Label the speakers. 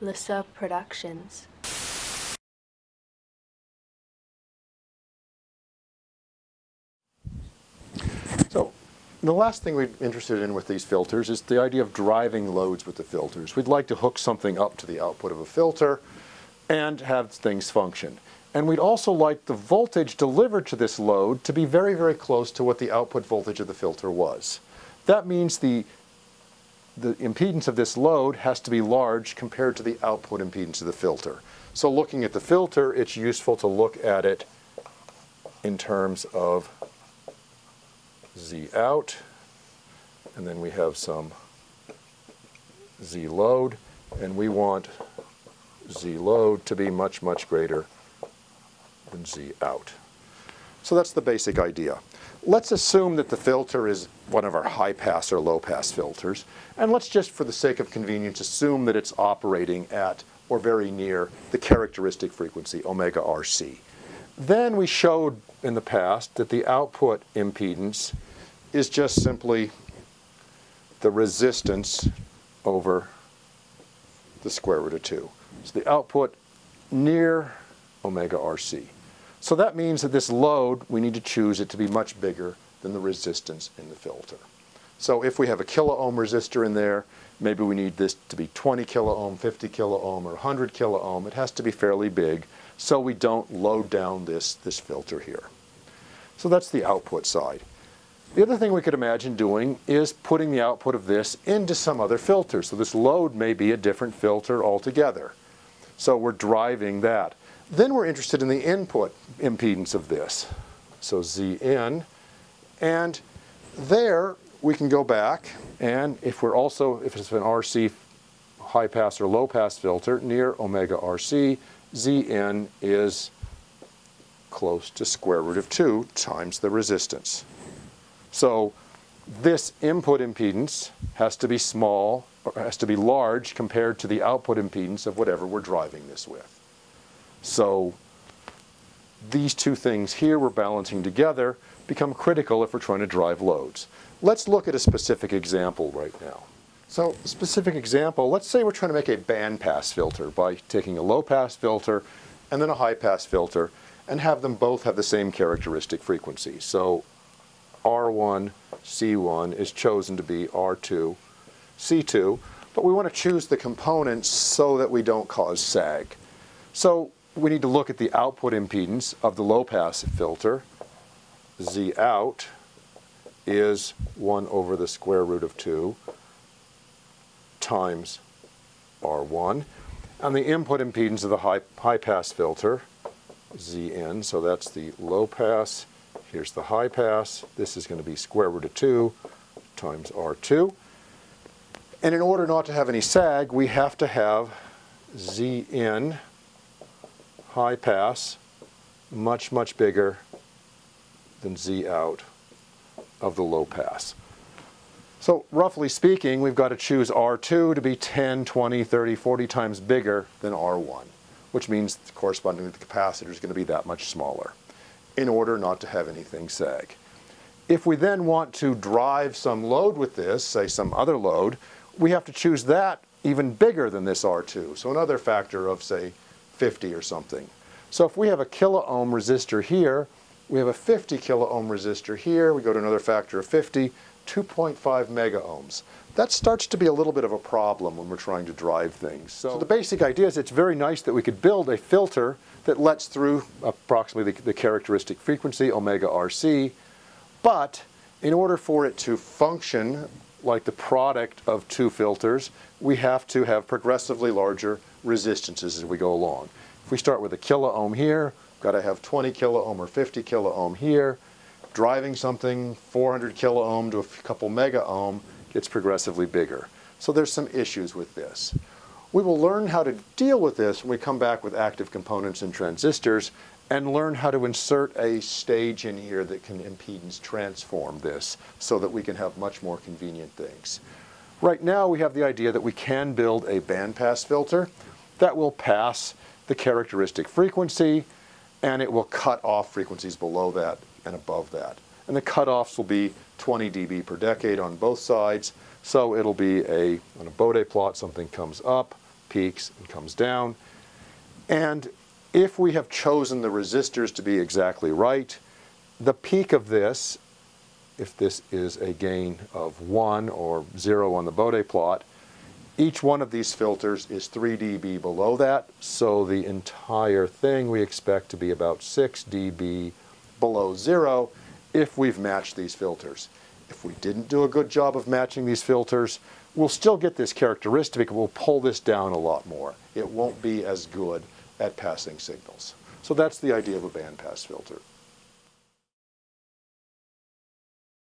Speaker 1: Lissa Productions.
Speaker 2: So the last thing we're interested in with these filters is the idea of driving loads with the filters. We'd like to hook something up to the output of a filter and have things function. And we'd also like the voltage delivered to this load to be very, very close to what the output voltage of the filter was. That means the, the impedance of this load has to be large compared to the output impedance of the filter. So looking at the filter, it's useful to look at it in terms of Z out, and then we have some Z load, and we want Z load to be much, much greater than Z out. So that's the basic idea. Let's assume that the filter is one of our high pass or low pass filters, and let's just for the sake of convenience assume that it's operating at or very near the characteristic frequency omega RC. Then we showed in the past that the output impedance is just simply the resistance over the square root of 2. So the output near omega RC. So that means that this load, we need to choose it to be much bigger than the resistance in the filter. So if we have a kilo ohm resistor in there, maybe we need this to be 20 kilo ohm, 50 kilo ohm, or 100 kilo ohm. It has to be fairly big so we don't load down this, this filter here. So that's the output side. The other thing we could imagine doing is putting the output of this into some other filter. So this load may be a different filter altogether. So we're driving that. Then we're interested in the input impedance of this. So Z in. And there we can go back and if we're also, if it's an RC high pass or low pass filter near omega RC, Z in is close to square root of 2 times the resistance. So this input impedance has to be small, or has to be large compared to the output impedance of whatever we're driving this with. So these two things here we're balancing together become critical if we're trying to drive loads. Let's look at a specific example right now. So specific example, let's say we're trying to make a bandpass filter by taking a low pass filter and then a high pass filter and have them both have the same characteristic frequency. So R1, C1 is chosen to be R2, C2, but we want to choose the components so that we don't cause sag. So we need to look at the output impedance of the low pass filter. Z out is 1 over the square root of 2 times R1. And the input impedance of the high, high pass filter, Z in, so that's the low pass Here's the high pass. This is going to be square root of 2 times R2. And in order not to have any sag, we have to have Z in high pass much, much bigger than Z out of the low pass. So roughly speaking, we've got to choose R2 to be 10, 20, 30, 40 times bigger than R1, which means correspondingly the capacitor is going to be that much smaller in order not to have anything sag. If we then want to drive some load with this, say some other load, we have to choose that even bigger than this R2. So another factor of say 50 or something. So if we have a kilo ohm resistor here, we have a 50 kilo ohm resistor here, we go to another factor of 50, 2.5 mega ohms. That starts to be a little bit of a problem when we're trying to drive things. So, so the basic idea is it's very nice that we could build a filter that lets through approximately the, the characteristic frequency, omega RC, but in order for it to function like the product of two filters, we have to have progressively larger resistances as we go along. If we start with a kilo ohm here, we've got to have 20 kilo ohm or 50 kilo ohm here. Driving something 400 kilo ohm to a couple mega ohm gets progressively bigger. So there's some issues with this. We will learn how to deal with this when we come back with active components and transistors and learn how to insert a stage in here that can impedance transform this so that we can have much more convenient things. Right now we have the idea that we can build a bandpass filter that will pass the characteristic frequency and it will cut off frequencies below that and above that. And the cutoffs will be 20 dB per decade on both sides. So it'll be a, on a Bode plot, something comes up, peaks and comes down. And if we have chosen the resistors to be exactly right, the peak of this, if this is a gain of 1 or 0 on the Bode plot, each one of these filters is 3 dB below that, so the entire thing we expect to be about 6 dB below zero if we've matched these filters. If we didn't do a good job of matching these filters, we'll still get this characteristic, we'll pull this down a lot more. It won't be as good at passing signals. So that's the idea of a bandpass filter.